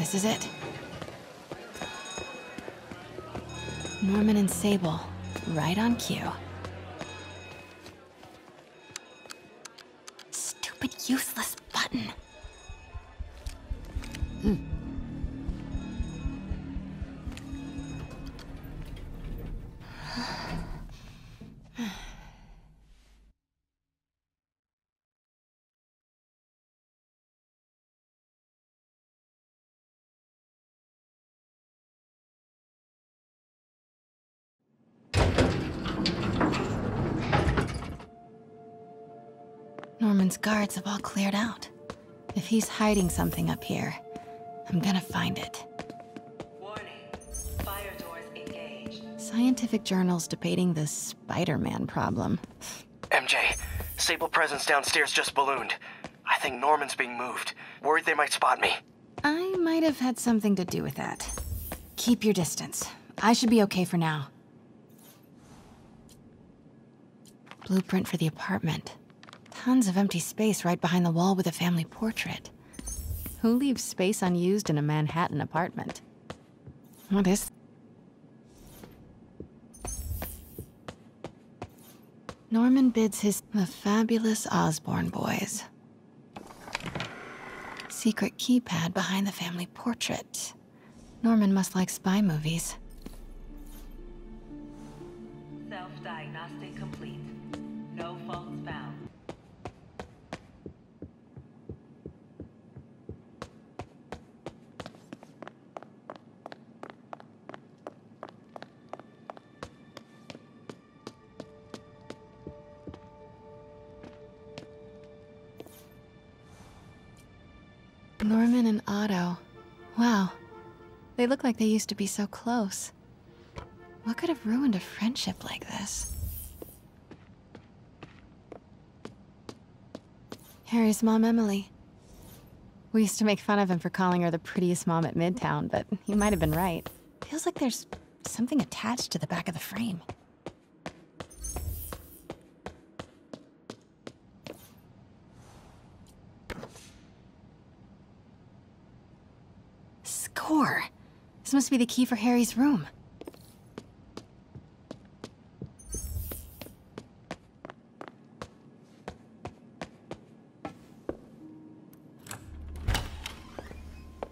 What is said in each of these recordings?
This is it. Norman and Sable, right on cue. Stupid useless button. Hmm. Norman's guards have all cleared out. If he's hiding something up here, I'm gonna find it. Warning. Fire doors engaged. Scientific journals debating the Spider-Man problem. MJ, Sable presence downstairs just ballooned. I think Norman's being moved. Worried they might spot me. I might have had something to do with that. Keep your distance. I should be okay for now. Blueprint for the apartment. Tons of empty space right behind the wall with a family portrait. Who leaves space unused in a Manhattan apartment? What is... Norman bids his... The fabulous Osborn boys. Secret keypad behind the family portrait. Norman must like spy movies. Self-diagnostic Norman and Otto. Wow. They look like they used to be so close. What could have ruined a friendship like this? Harry's mom, Emily. We used to make fun of him for calling her the prettiest mom at Midtown, but he might have been right. Feels like there's something attached to the back of the frame. Score! This must be the key for Harry's room.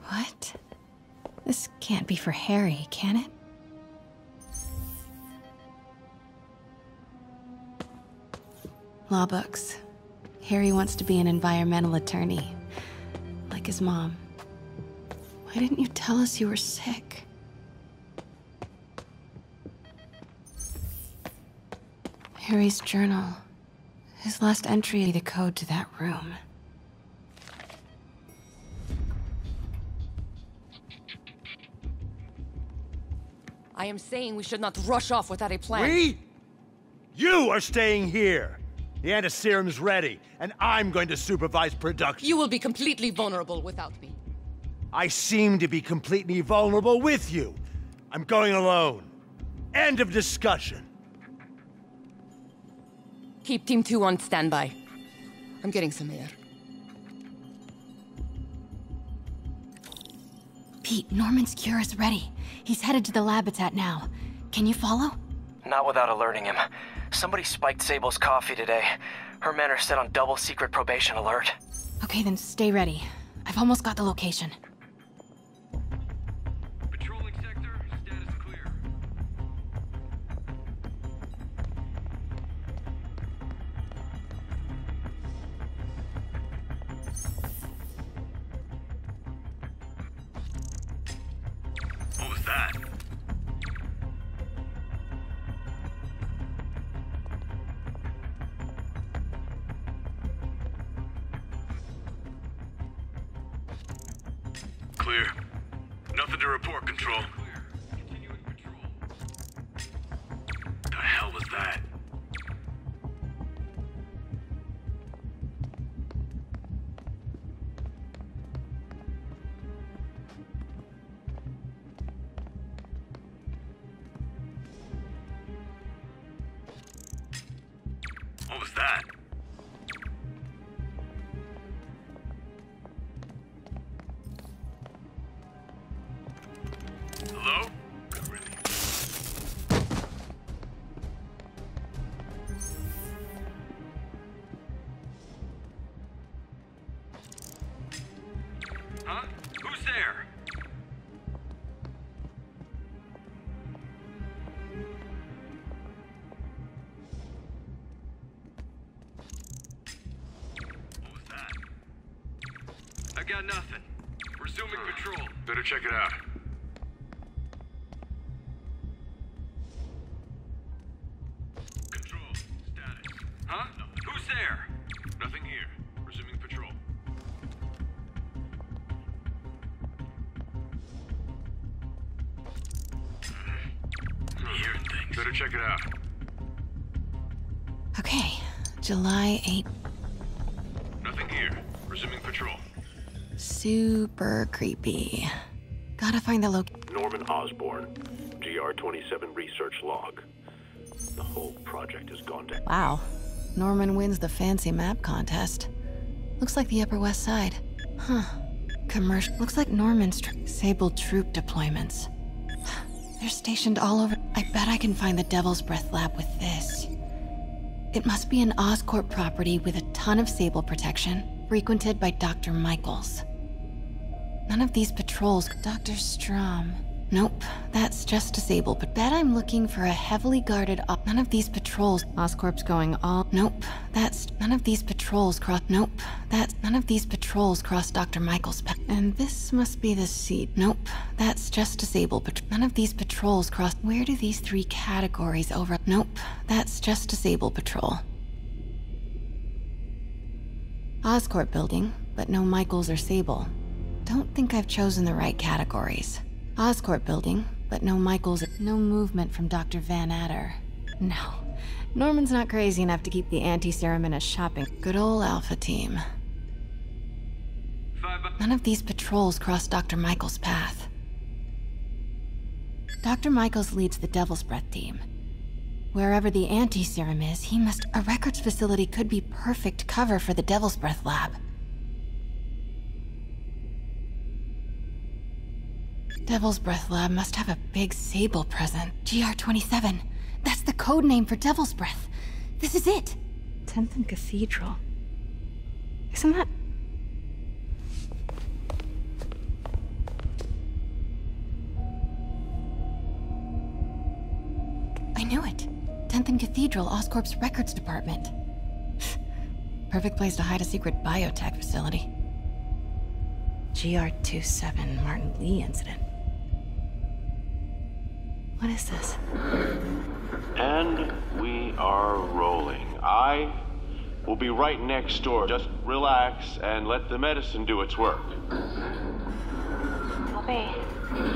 What? This can't be for Harry, can it? Law books. Harry wants to be an environmental attorney, like his mom. Why didn't you tell us you were sick? Harry's journal. His last entry, the code to that room. I am saying we should not rush off without a plan. We? You are staying here. The antiserum's ready, and I'm going to supervise production. You will be completely vulnerable without me. I seem to be completely vulnerable with you. I'm going alone. End of discussion. Keep Team 2 on standby. I'm getting some air. Pete, Norman's cure is ready. He's headed to the lab it's at now. Can you follow? Not without alerting him. Somebody spiked Sable's coffee today. Her men are set on double secret probation alert. Okay, then stay ready. I've almost got the location. Check it out. Control. Status. Huh? Who's there? Nothing here. Resuming patrol. Hearing things. Better check it out. Okay, July 8th. Nothing here. Resuming patrol. Super creepy. Gotta find the loc. Norman Osborn, GR27 research log. The whole project has gone to. Wow. Norman wins the fancy map contest. Looks like the Upper West Side. Huh. Commercial. Looks like Norman's tr- Sable troop deployments. They're stationed all over. I bet I can find the Devil's Breath lab with this. It must be an Oscorp property with a ton of Sable protection, frequented by Dr. Michaels. None of these patrols. Dr. Strom. Nope, that's just a Sable. But bet I'm looking for a heavily guarded. Op- none of these patrols. Oscorp's going all. Nope, that's none of these patrols cross. Nope, that's none of these patrols cross Dr. Michaels' path. And this must be the seat. Nope, that's just a Sable. But none of these patrols cross. Where do these three categories over? Nope, that's just a Sable patrol. Oscorp building, but no Michaels or Sable. Don't think I've chosen the right categories. Oscorp building, but no Michaels, no movement from Dr. Van Adder. No. Norman's not crazy enough to keep the anti-serum in a shopping. Good old Alpha team. None of these patrols cross Dr. Michaels' path. Dr. Michaels leads the Devil's Breath team. Wherever the anti-serum is, he must... A records facility could be perfect cover for the Devil's Breath lab. Devil's Breath Lab must have a big Sable present. GR27. That's the code name for Devil's Breath. This is it. 10th and Cathedral. Isn't that... I knew it. 10th and Cathedral, Oscorp's records department. Perfect place to hide a secret biotech facility. GR27 Martin Li incident. What is this? And we are rolling. I will be right next door. Just relax and let the medicine do its work. 宝贝，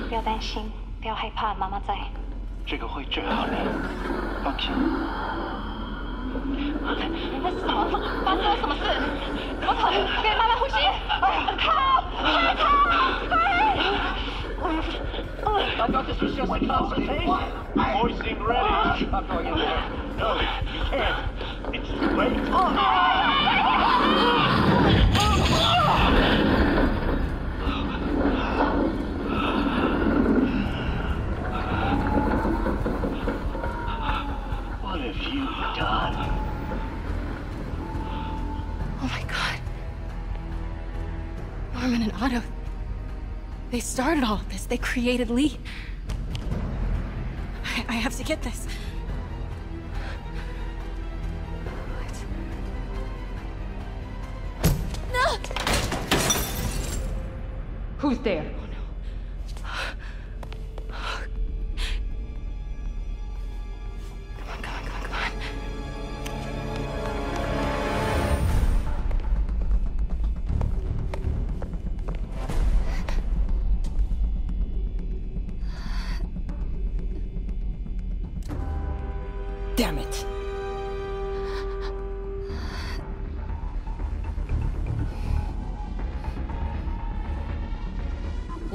不要担心，不要害怕，妈妈在。这个会治好你，放心。那是什么？发生了什么事？我操！别慢慢呼吸！靠！快 逃！Hoisting ready. Oh, I'm going in there. No, you can't. It's too late. Oh, oh, what have you done? Oh my god. Norman and Otto. They started all of this. They created Li. I, I have to get this. What? No! Who's there?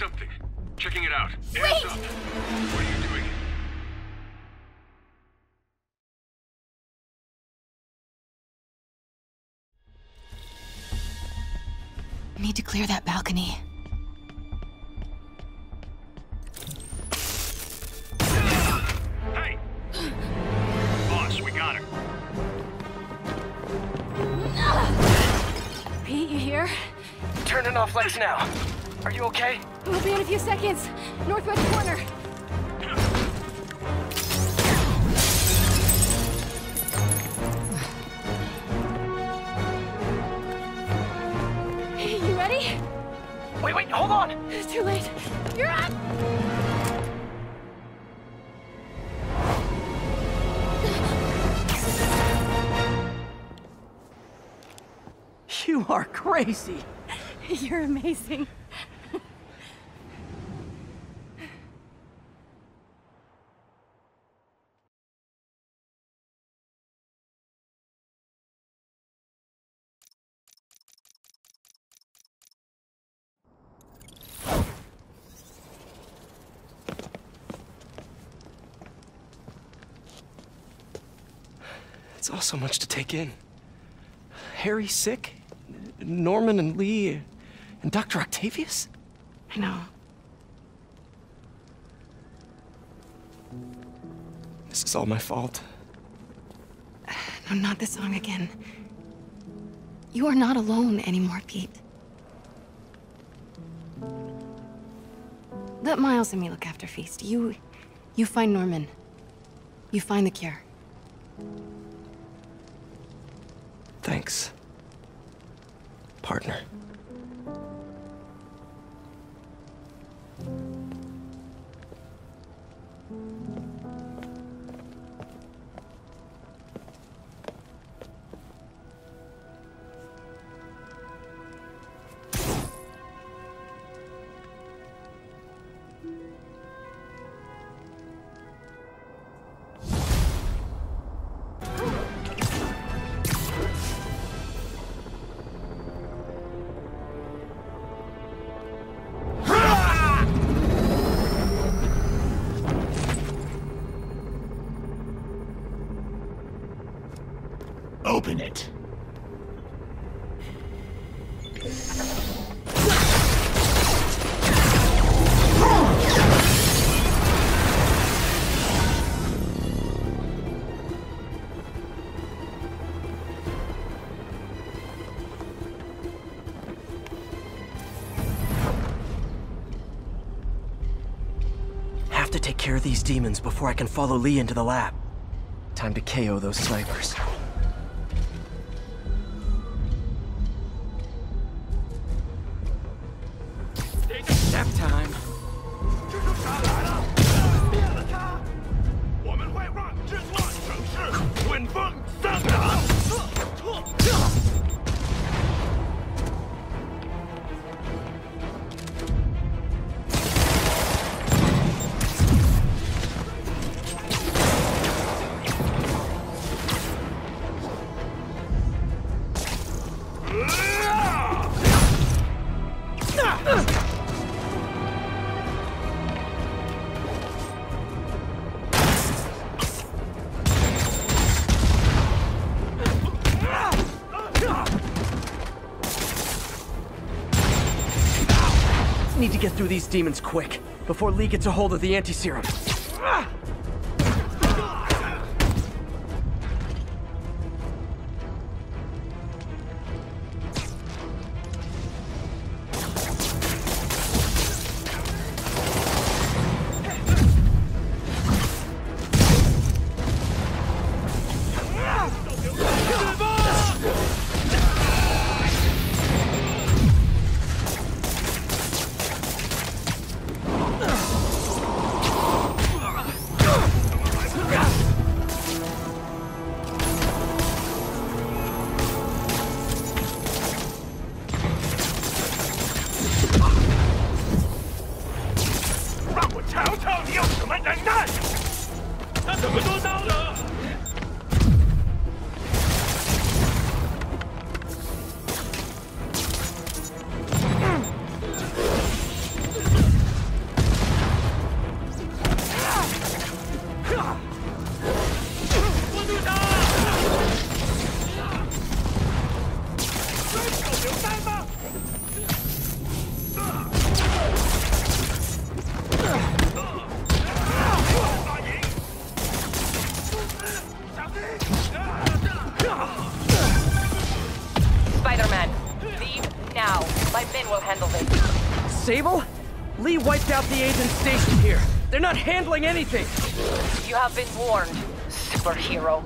Something. Checking it out. Hands up. What are you doing? Need to clear that balcony. Hey! Boss, we got her. Pete, you here? Turning off lights now. Are you okay? We'll be in a few seconds. Northwest corner. You ready? Wait, wait, hold on! It's too late. You're up! You are crazy. You're amazing. So much to take in. Harry sick? Norman and Li and Dr. Octavius? I know. This is all my fault. No, not this song again. You are not alone anymore, Pete. Let Miles and me look after Feast. You... you find Norman. You find the cure. Thanks, partner. Demons before I can follow Li into the lab. Time to KO those snipers. Get through these demons quick, before Li gets a hold of the anti-serum. Spider-Man, handling anything. You have been warned, superhero.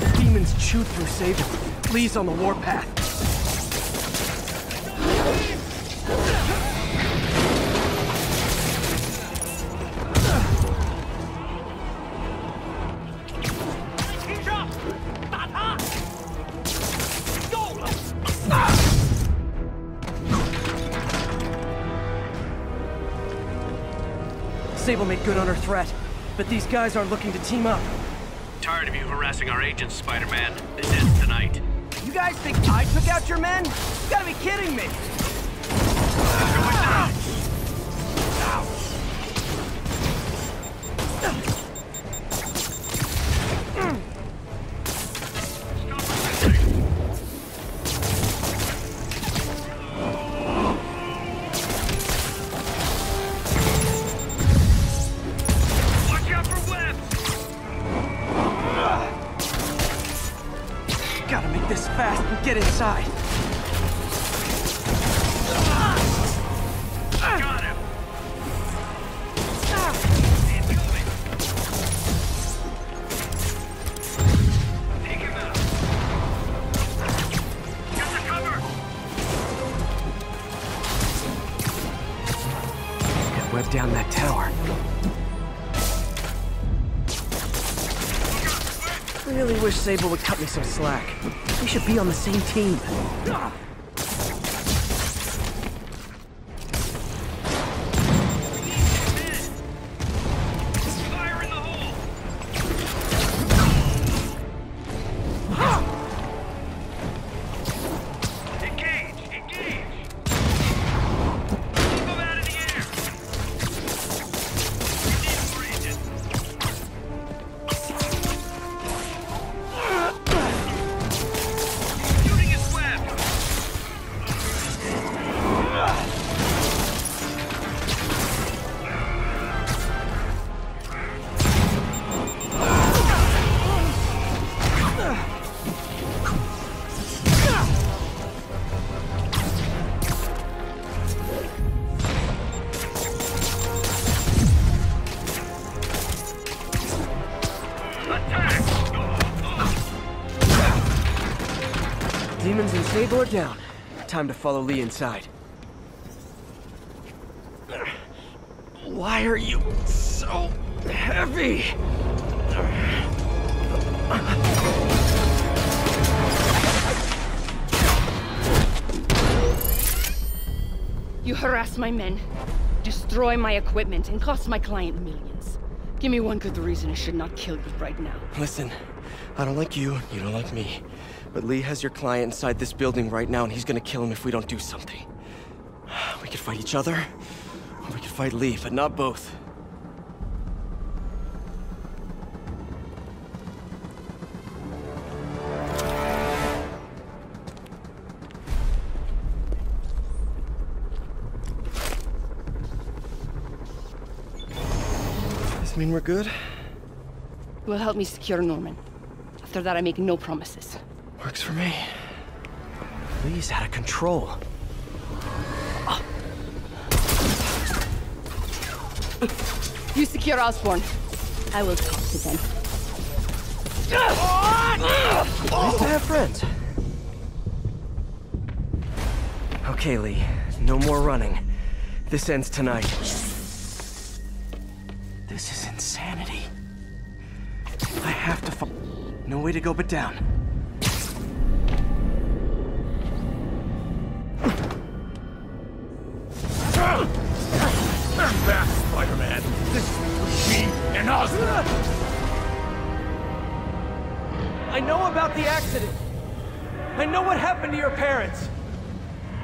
The demons chewed through Sable. Please on the warpath. Sable made good on her threat, but these guys aren't looking to team up. Tired of you harassing our agents, Spider-Man. This ends tonight. You guys think I took out your men? You gotta be kidding me! Sable would cut me some slack. We should be on the same team. Demons and Sable are down. Time to follow Li inside. Why are you so heavy? You harass my men, destroy my equipment, and cost my client millions. Give me one good reason I should not kill you right now. Listen, I don't like you, you don't like me. But Li has your client inside this building right now, and he's gonna kill him if we don't do something. We could fight each other, or we could fight Li, but not both. This mean we're good? You will help me secure Norman. After that, I make no promises. Works for me. Li's out of control. You secure Osborn. I will talk to them. Nice to have friends. Okay, Li. No more running. This ends tonight. This is insanity. I have to fo- No way to go but down. Fast, Spider-Man. This is between me and Osborn. I know about the accident. I know what happened to your parents.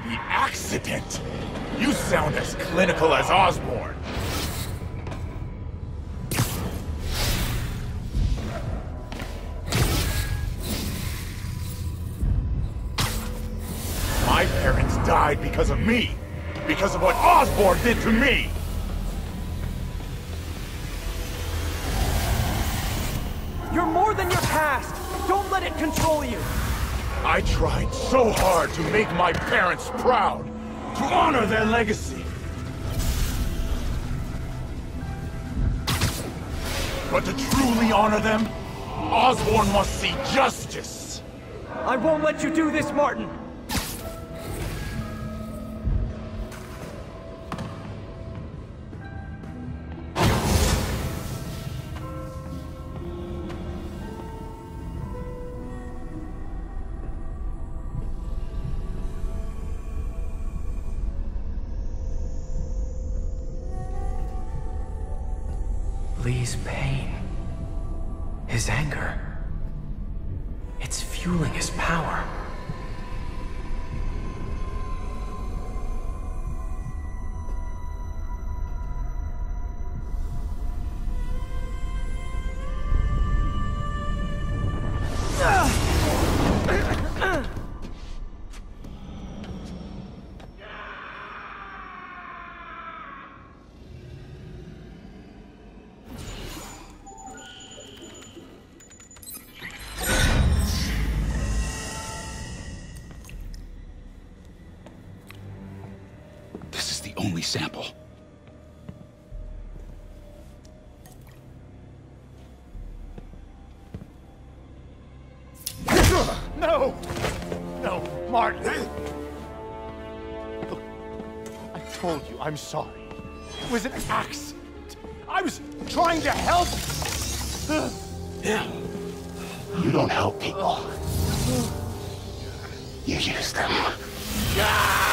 The accident? You sound as clinical as Osborn. My parents died because of me. Because of what Osborn did to me. You're more than your past. Don't let it control you. I tried so hard to make my parents proud, to honor their legacy. But to truly honor them, Osborn must see justice. I won't let you do this, Martin. sample. No! No, Martin! Look, I told you I'm sorry. It was an accident. I was trying to help. Yeah. You don't help people. You use them. Yeah.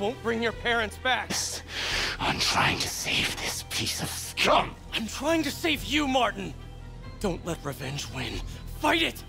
won't bring your parents back. I'm trying to save this piece of scum. I'm trying to save you, Martin. Don't let revenge win. Fight it!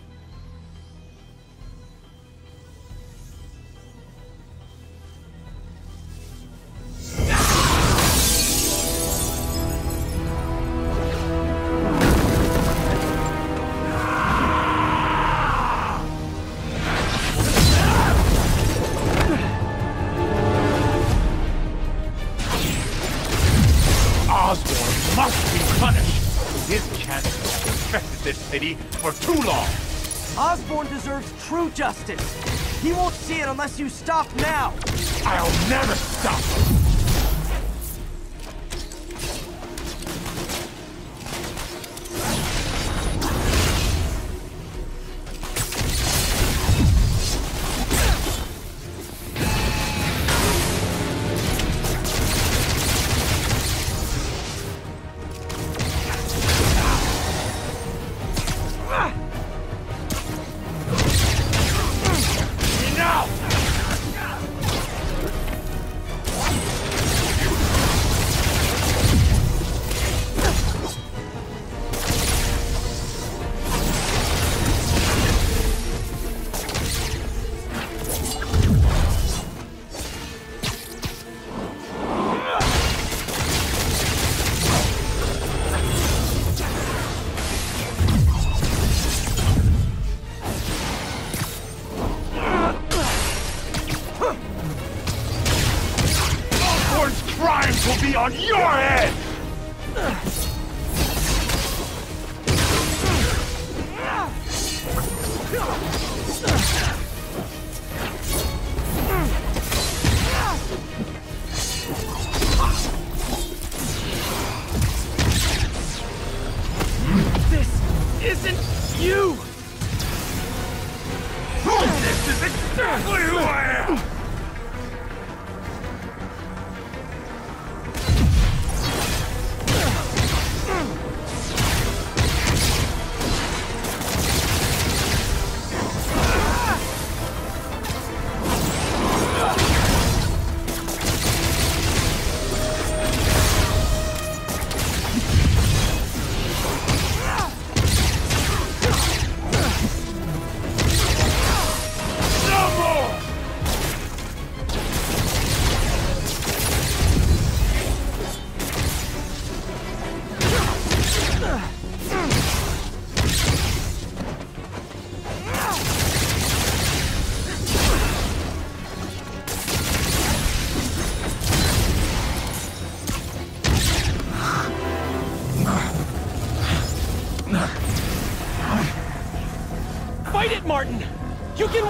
unless you stop now. I'll never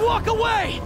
walk away!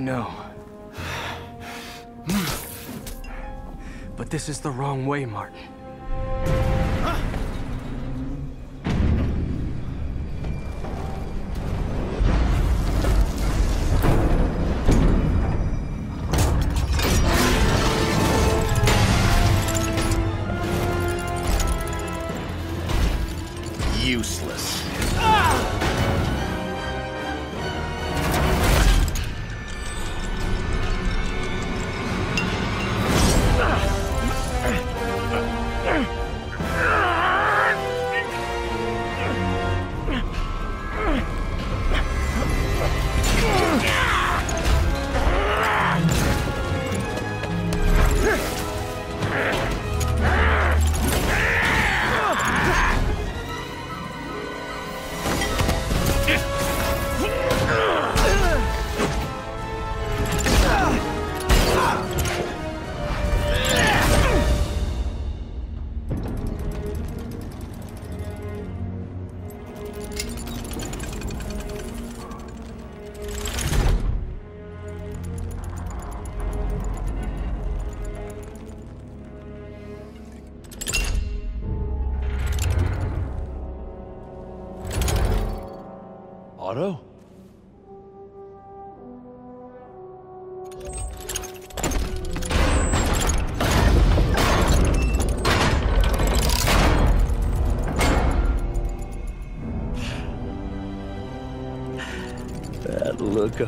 Know. But this is the wrong way, Martin.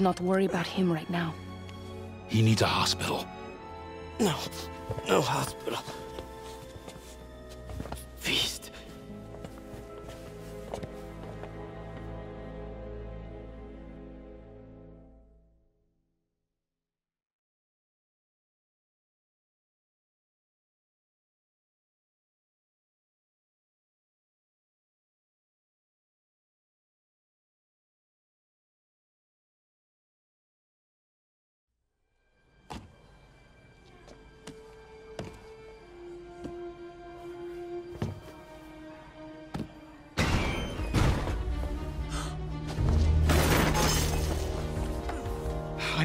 Would not worry about him right now. He needs a hospital. No. No hospital.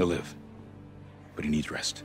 He'll live. But he needs rest.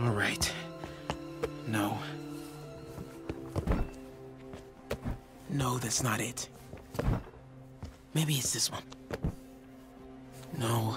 All right. No. No, that's not it. Maybe it's this one. No.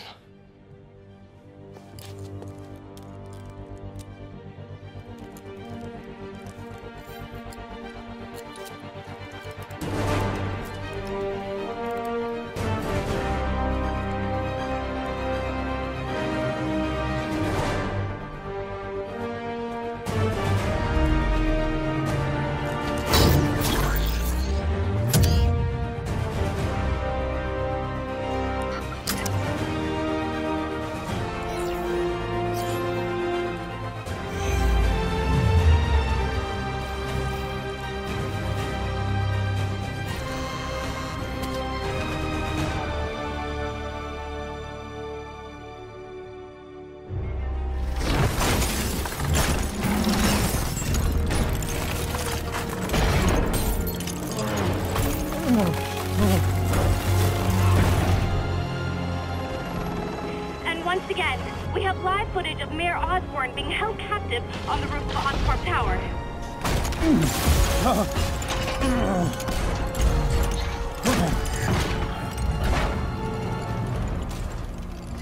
Once again, we have live footage of Mayor Osborn being held captive on the roof of Oscorp Tower.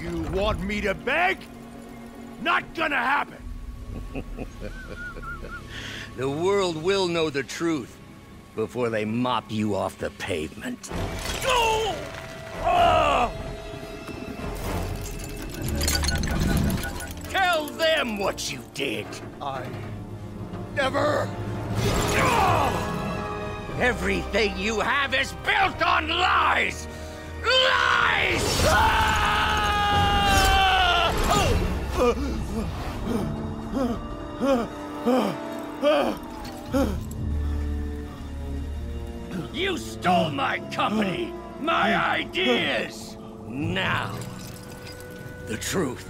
You want me to beg? Not gonna happen! The world will know the truth before they mop you off the pavement. Go! Oh! Them what you did. I never. Everything you have is built on lies! Lies! You stole my company, my ideas! Now, the truth.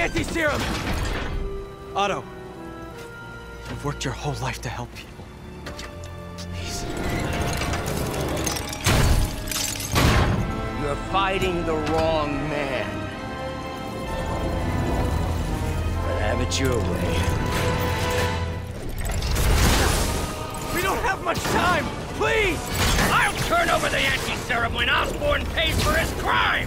anti-serum! Otto, I've worked your whole life to help you. You're fighting the wrong man. But have it your way. We don't have much time! Please! I'll turn over the anti-serum when Osborn pays for his crime!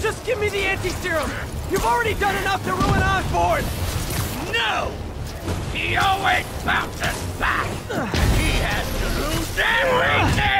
Just give me the anti-serum! You've already done enough to ruin Osborn! No! He always bounces back! He has to lose everything!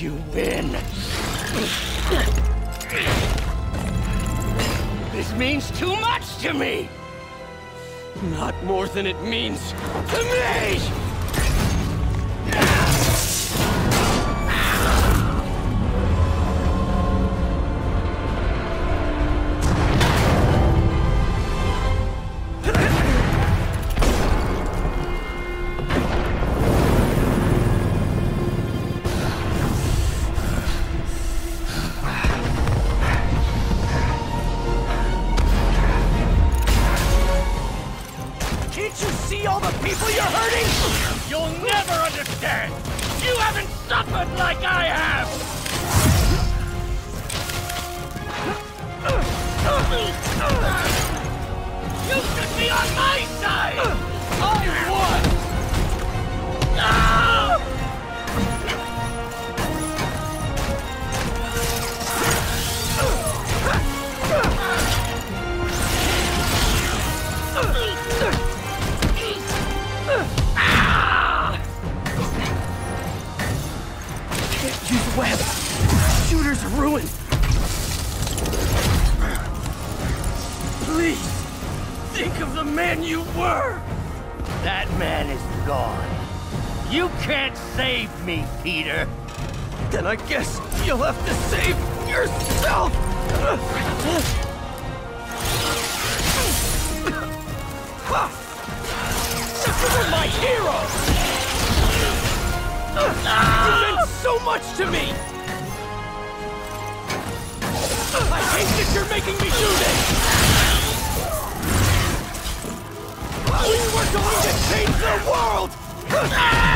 You win. This means too much to me! Not more than it means to me! You should be on my side! I won! Can't use the web. Shooter's are ruined. Man you were! That man is gone. You can't save me, Peter. Then I guess you'll have to save yourself! You were my hero! You meant so much to me! I hate that you're making me do this! We were going to change the world!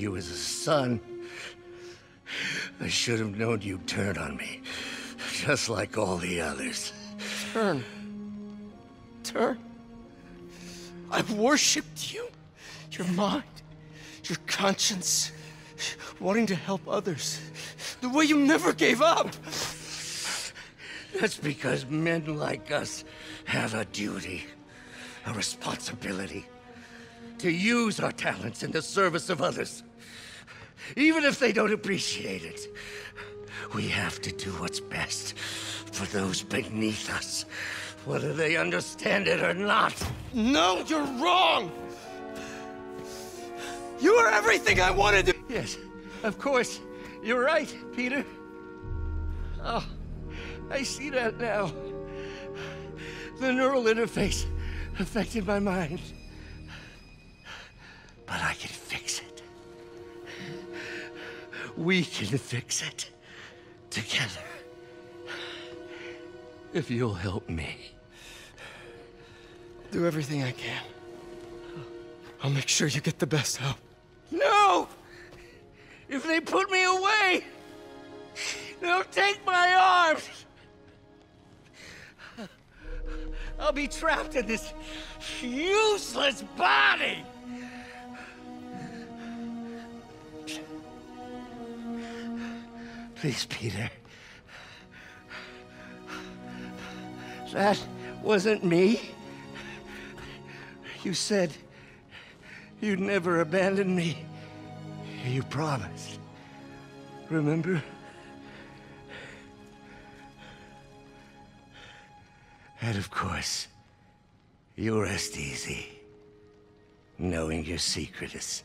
You as a son. I should have known you'd turn on me, just like all the others. Turn. Turn. I've worshipped you. Your mind, your conscience, wanting to help others. The way you never gave up. That's because men like us have a duty, a responsibility to use our talents in the service of others. Even if they don't appreciate it, we have to do what's best for those beneath us, whether they understand it or not. No, you're wrong! You are everything I wanted to. Yes, of course. You're right, Peter. Oh, I see that now. The neural interface affected my mind. But I can We can fix it. Together. If you'll help me. Do everything I can. I'll make sure you get the best help. No! If they put me away, they'll take my arms. I'll be trapped in this useless body. Please, Peter. That wasn't me. You said you'd never abandon me. You promised. Remember? And of course, you rest easy, knowing your secret is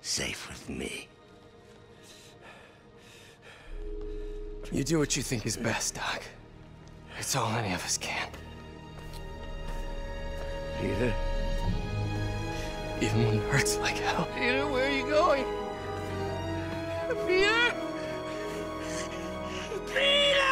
safe with me. You do what you think is best, Doc. It's all any of us can. Peter? Even when it hurts like hell. Peter, where are you going? Peter? Peter!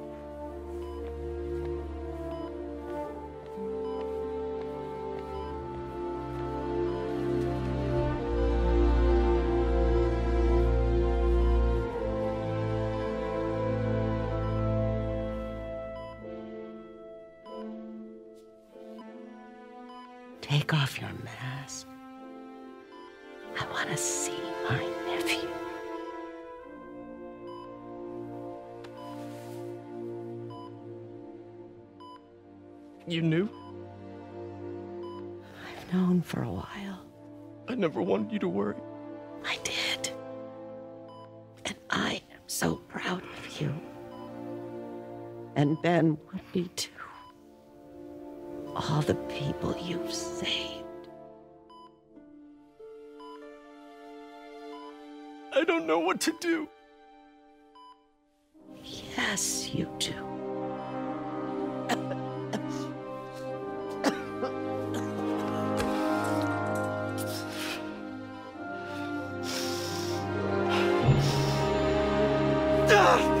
Never wanted you to worry. I did. And I am so proud of you. And Ben would be too. All the people you've saved. I don't know what to do. Yes, you do. Ah!